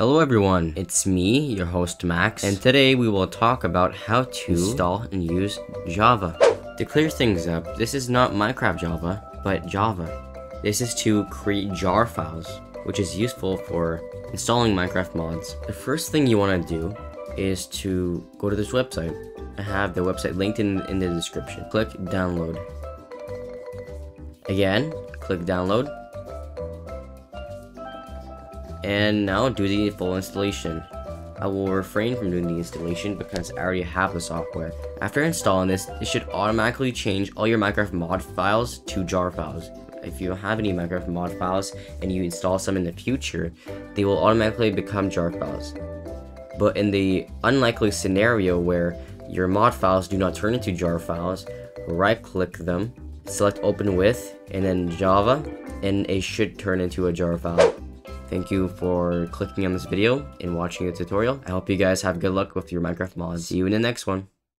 Hello everyone, it's me, your host Max, and today we will talk about how to install and use Java. To clear things up, this is not Minecraft Java, but Java. This is to create jar files, which is useful for installing Minecraft mods. The first thing you want to do is to go to this website. I have the website linked in, in the description. Click download. Again, click download and now do the full installation. I will refrain from doing the installation because I already have the software. After installing this, it should automatically change all your Minecraft mod files to jar files. If you have any Minecraft mod files and you install some in the future, they will automatically become jar files. But in the unlikely scenario where your mod files do not turn into jar files, right click them, select open with, and then Java, and it should turn into a jar file. Thank you for clicking on this video and watching the tutorial. I hope you guys have good luck with your Minecraft mods. See you in the next one.